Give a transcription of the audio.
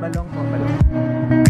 Balong po, balong.